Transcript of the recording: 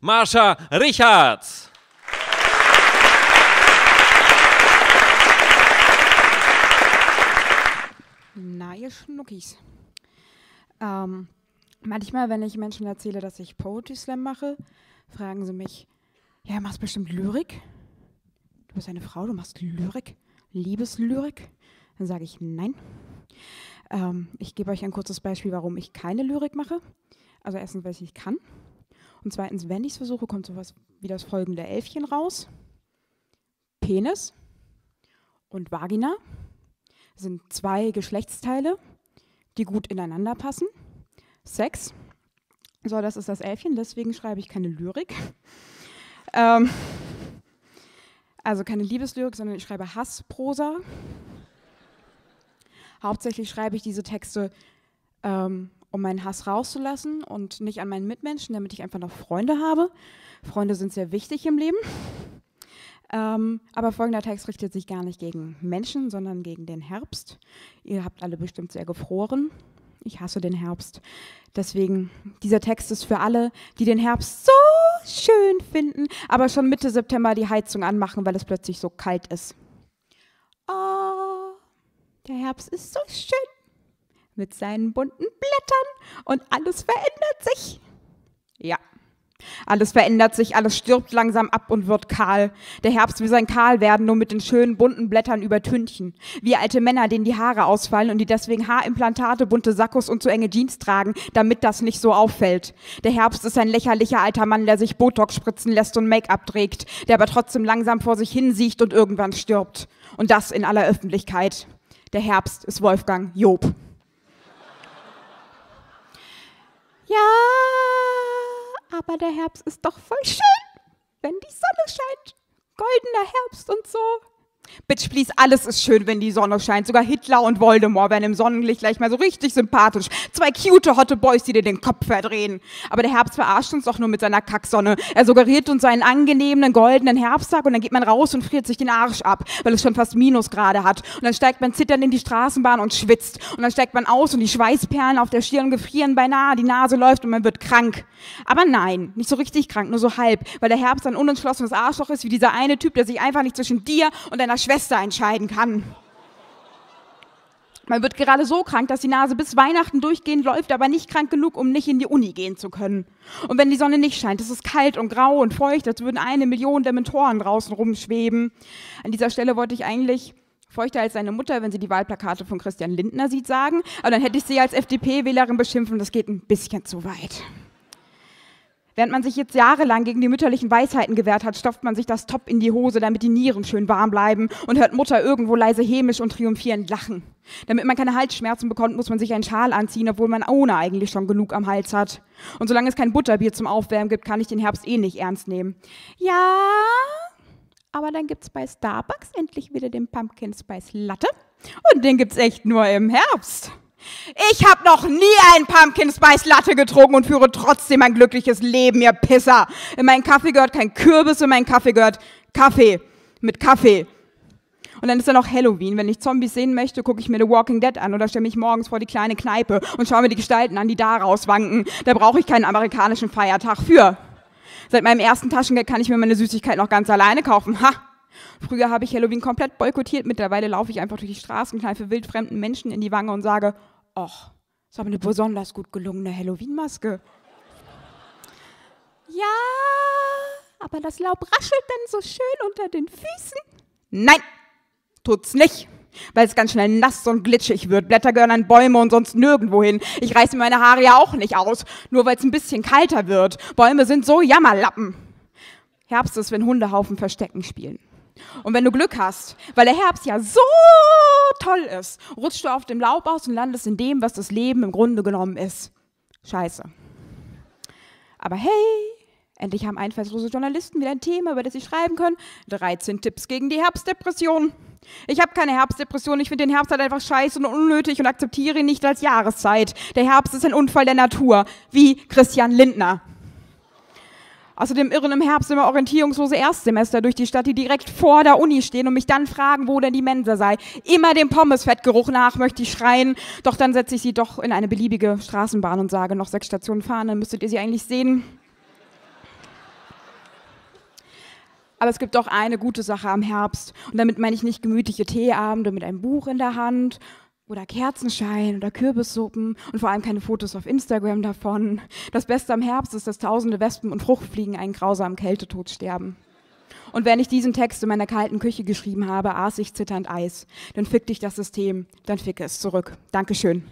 Marsha Richards. Na, ihr Schnuckis. Ähm, manchmal, wenn ich Menschen erzähle, dass ich Poetry Slam mache, fragen sie mich, ja, du machst bestimmt Lyrik? Du bist eine Frau, du machst Lyrik? Liebeslyrik? Dann sage ich nein. Ähm, ich gebe euch ein kurzes Beispiel, warum ich keine Lyrik mache. Also erstens, weil ich nicht kann. Und zweitens, wenn ich es versuche, kommt sowas wie das folgende Elfchen raus. Penis und Vagina sind zwei Geschlechtsteile, die gut ineinander passen. Sex. So, das ist das Elfchen, deswegen schreibe ich keine Lyrik. Ähm, also keine Liebeslyrik, sondern ich schreibe Hassprosa. Hauptsächlich schreibe ich diese Texte, ähm, um meinen Hass rauszulassen und nicht an meinen Mitmenschen, damit ich einfach noch Freunde habe. Freunde sind sehr wichtig im Leben. Ähm, aber folgender Text richtet sich gar nicht gegen Menschen, sondern gegen den Herbst. Ihr habt alle bestimmt sehr gefroren. Ich hasse den Herbst. Deswegen, dieser Text ist für alle, die den Herbst so schön finden, aber schon Mitte September die Heizung anmachen, weil es plötzlich so kalt ist. Oh, der Herbst ist so schön mit seinen bunten Blättern und alles verändert sich. Ja, alles verändert sich, alles stirbt langsam ab und wird kahl. Der Herbst will sein kahl werden, nur mit den schönen bunten Blättern übertünchen. Wie alte Männer, denen die Haare ausfallen und die deswegen Haarimplantate, bunte Sakkos und zu enge Jeans tragen, damit das nicht so auffällt. Der Herbst ist ein lächerlicher alter Mann, der sich Botox spritzen lässt und Make-up trägt, der aber trotzdem langsam vor sich hin siecht und irgendwann stirbt. Und das in aller Öffentlichkeit. Der Herbst ist Wolfgang Job. Ja, aber der Herbst ist doch voll schön, wenn die Sonne scheint. Goldener Herbst und so. Bitch, please, alles ist schön, wenn die Sonne scheint. Sogar Hitler und Voldemort werden im Sonnenlicht gleich mal so richtig sympathisch. Zwei cute, hotte Boys, die dir den Kopf verdrehen. Aber der Herbst verarscht uns doch nur mit seiner Kacksonne. Er suggeriert uns einen angenehmen, goldenen Herbsttag und dann geht man raus und friert sich den Arsch ab, weil es schon fast Minusgrade hat. Und dann steigt man zitternd in die Straßenbahn und schwitzt. Und dann steigt man aus und die Schweißperlen auf der Stirn gefrieren beinahe, die Nase läuft und man wird krank. Aber nein, nicht so richtig krank, nur so halb, weil der Herbst ein unentschlossenes Arschloch ist, wie dieser eine Typ, der sich einfach nicht zwischen dir und deiner Schwester entscheiden kann. Man wird gerade so krank, dass die Nase bis Weihnachten durchgehend läuft, aber nicht krank genug, um nicht in die Uni gehen zu können. Und wenn die Sonne nicht scheint, ist es kalt und grau und feucht, als würden eine Million Dementoren draußen rumschweben. An dieser Stelle wollte ich eigentlich feuchter als seine Mutter, wenn sie die Wahlplakate von Christian Lindner sieht, sagen. Aber dann hätte ich sie als FDP-Wählerin beschimpfen, das geht ein bisschen zu weit. Während man sich jetzt jahrelang gegen die mütterlichen Weisheiten gewehrt hat, stopft man sich das Top in die Hose, damit die Nieren schön warm bleiben und hört Mutter irgendwo leise hämisch und triumphierend lachen. Damit man keine Halsschmerzen bekommt, muss man sich einen Schal anziehen, obwohl man ohne eigentlich schon genug am Hals hat. Und solange es kein Butterbier zum Aufwärmen gibt, kann ich den Herbst eh nicht ernst nehmen. Ja, aber dann gibt's bei Starbucks endlich wieder den Pumpkin Spice Latte. Und den gibt's echt nur im Herbst. Ich habe noch nie einen Pumpkin Spice Latte getrunken und führe trotzdem ein glückliches Leben, ihr Pisser. In meinen Kaffee gehört kein Kürbis, in meinen Kaffee gehört Kaffee mit Kaffee. Und dann ist da noch Halloween. Wenn ich Zombies sehen möchte, gucke ich mir The Walking Dead an oder stelle mich morgens vor die kleine Kneipe und schaue mir die Gestalten an, die da rauswanken. Da brauche ich keinen amerikanischen Feiertag für. Seit meinem ersten Taschengeld kann ich mir meine Süßigkeit noch ganz alleine kaufen. Ha! Früher habe ich Halloween komplett boykottiert. Mittlerweile laufe ich einfach durch die Straßen, kneife wildfremden Menschen in die Wange und sage, ach, das ist aber eine besonders gut gelungene Halloween-Maske. Ja, aber das Laub raschelt dann so schön unter den Füßen. Nein, tut's nicht. Weil es ganz schnell nass und glitschig wird. Blätter gehören an Bäume und sonst nirgendwo hin. Ich reiße meine Haare ja auch nicht aus, nur weil es ein bisschen kalter wird. Bäume sind so Jammerlappen. Herbst ist, wenn Hundehaufen Verstecken spielen. Und wenn du Glück hast, weil der Herbst ja so toll ist, rutschst du auf dem Laub aus und landest in dem, was das Leben im Grunde genommen ist. Scheiße. Aber hey, endlich haben einfallslose Journalisten wieder ein Thema, über das sie schreiben können. 13 Tipps gegen die Herbstdepression. Ich habe keine Herbstdepression, ich finde den Herbst halt einfach scheiße und unnötig und akzeptiere ihn nicht als Jahreszeit. Der Herbst ist ein Unfall der Natur, wie Christian Lindner. Also Außerdem irren im Herbst immer orientierungslose Erstsemester durch die Stadt, die direkt vor der Uni stehen und mich dann fragen, wo denn die Mensa sei. Immer dem Pommesfettgeruch nach möchte ich schreien, doch dann setze ich sie doch in eine beliebige Straßenbahn und sage, noch sechs Stationen fahren, dann müsstet ihr sie eigentlich sehen. Aber es gibt doch eine gute Sache am Herbst. Und damit meine ich nicht gemütliche Teeabende mit einem Buch in der Hand oder Kerzenschein oder Kürbissuppen und vor allem keine Fotos auf Instagram davon. Das Beste am Herbst ist, dass tausende Wespen und Fruchtfliegen einen grausamen Kältetod sterben. Und wenn ich diesen Text in meiner kalten Küche geschrieben habe, aß ich zitternd Eis. Dann fick dich das System, dann ficke es zurück. Dankeschön.